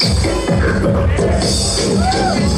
Woo!